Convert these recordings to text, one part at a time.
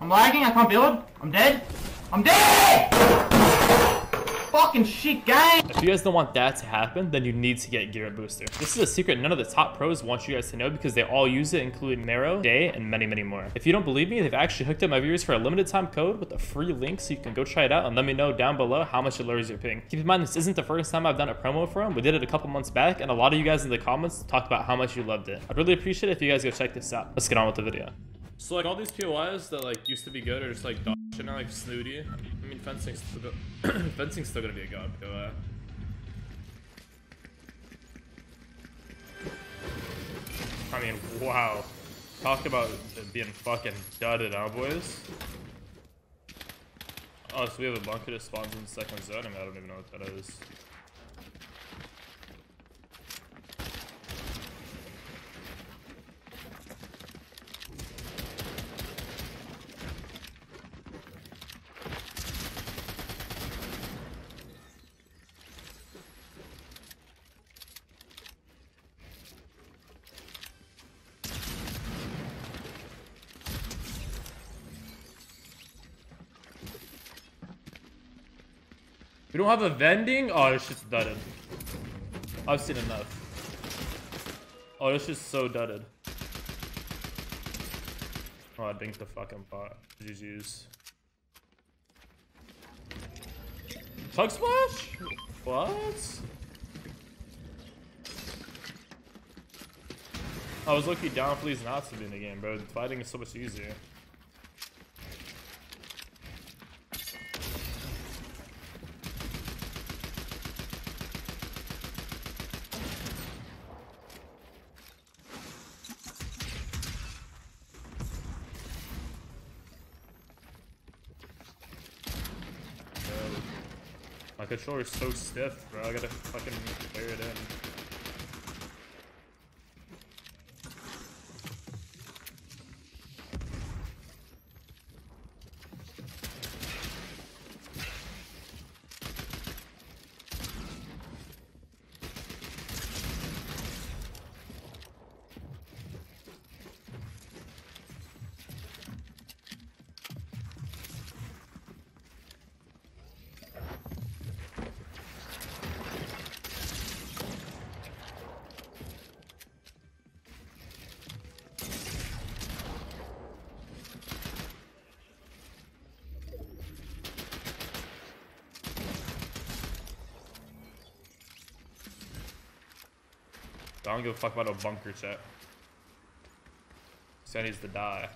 I'm lagging, I can't build. I'm dead. I'm dead! Fucking shit game! If you guys don't want that to happen, then you need to get Gear Booster. This is a secret none of the top pros want you guys to know because they all use it, including Mero, Day, and many, many more. If you don't believe me, they've actually hooked up my viewers for a limited time code with a free link so you can go try it out and let me know down below how much it lowers your ping. Keep in mind, this isn't the first time I've done a promo for them. We did it a couple months back, and a lot of you guys in the comments talked about how much you loved it. I'd really appreciate it if you guys go check this out. Let's get on with the video. So like all these POIs that like used to be good are just like dog shit now, like snooty. I mean fencing's still go fencing's still gonna be a god POI. Uh. I mean, wow. Talk about being fucking dudded, huh, boys? Oh, so we have a bunker that spawns in the second zone? I, mean, I don't even know what that is. We don't have a vending? Oh, this shit's dudded. I've seen enough. Oh, this is so dudded. Oh, I dinked the fucking pot. GG's. Chug splash? What? I was lucky down these not to be in the game, bro. Fighting is so much easier. Controller's so stiff, bro. I gotta fucking clear it in. I don't give a fuck about a bunker chat. Guy needs to die.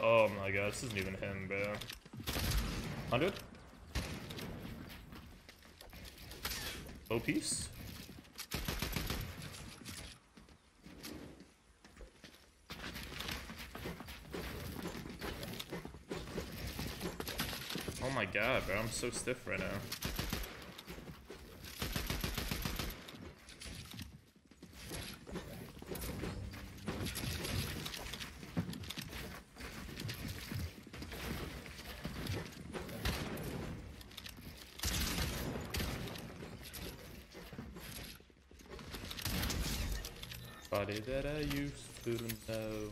Oh my god, this isn't even him, bro. 100? Low piece? Oh my god, bro, I'm so stiff right now. Body that I used to know.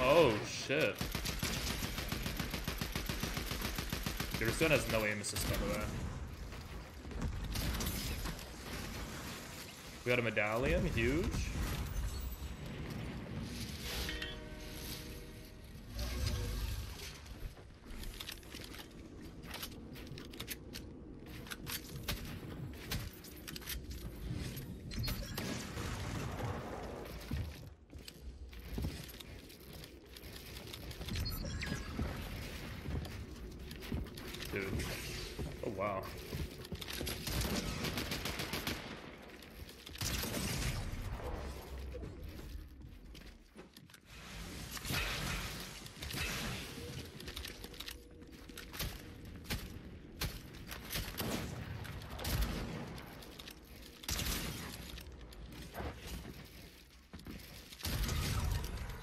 Oh shit. Your son has no aim assist by the way. We got a medallion, huge. Dude. Oh wow.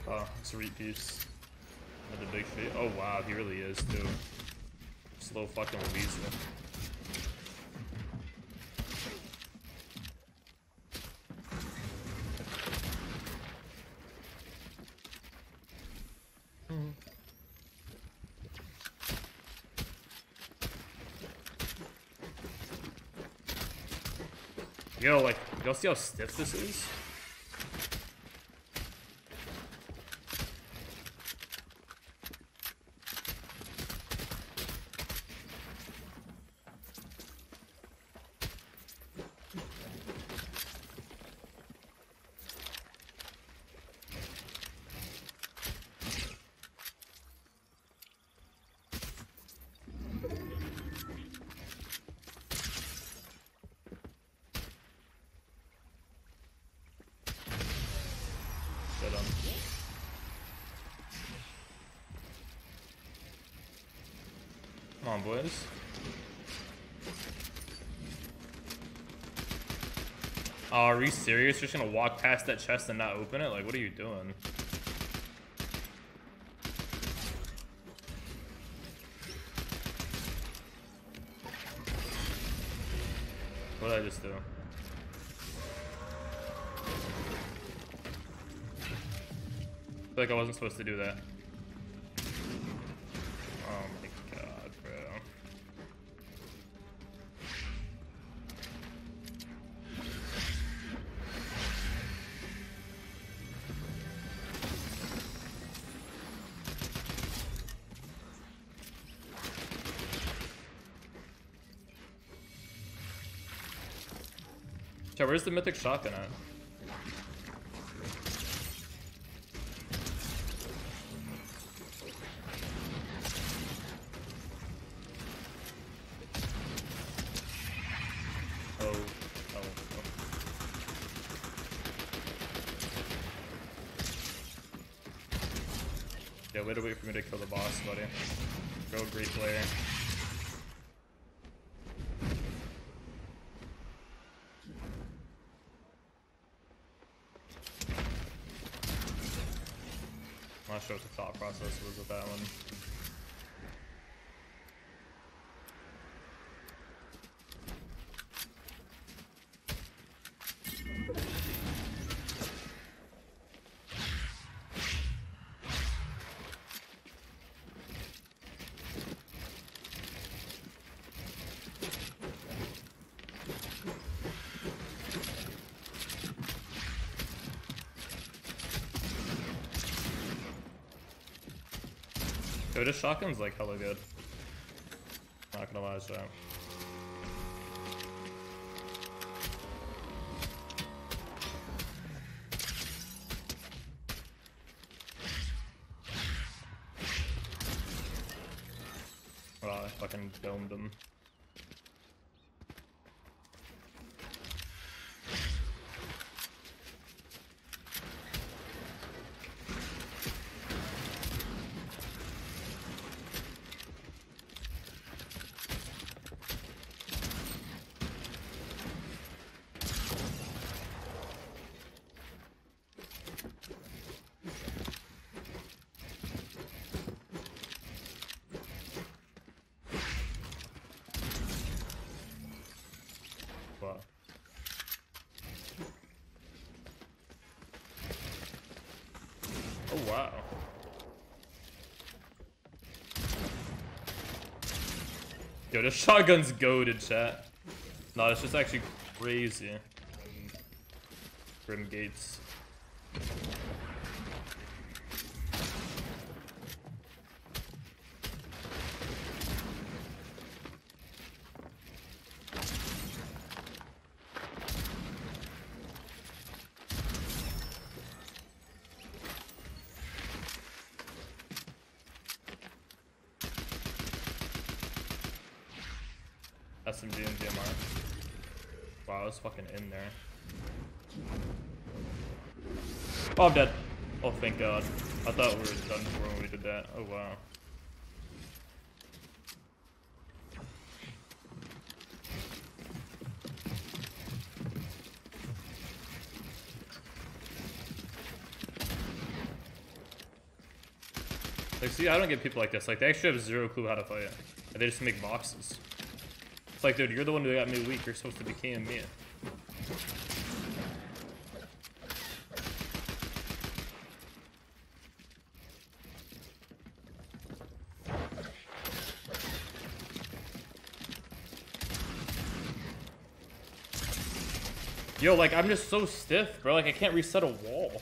Oh, it's a repeat piece. Another big. Oh wow, he really is too. Slow fucking Louisa. Yo, like, y'all see how stiff this is? Get him. Come on, boys. Oh, are you serious? You're just gonna walk past that chest and not open it? Like, what are you doing? What did I just do? feel like I wasn't supposed to do that. Chat, where's the mythic shotgun at? Oh, oh, oh. Yeah, way to wait for me to kill the boss, buddy. Go, great player. I'm not sure what the thought process was with that one. Yo, this shotgun's like hella good. Not gonna lie, chat. Wow, I fucking domed him. Wow. Oh wow. Yo, this shotgun's goaded, chat. No, it's just actually crazy. Grim Gates. SMG and DMR. Wow, I was fucking in there. Oh, I'm dead. Oh, thank God. I thought we were done before when we did that. Oh, wow. Like, see, I don't get people like this. Like, they actually have zero clue how to fight. They just make boxes. Like, dude, you're the one who got me weak. You're supposed to be KM me. Yo, like, I'm just so stiff, bro. Like, I can't reset a wall.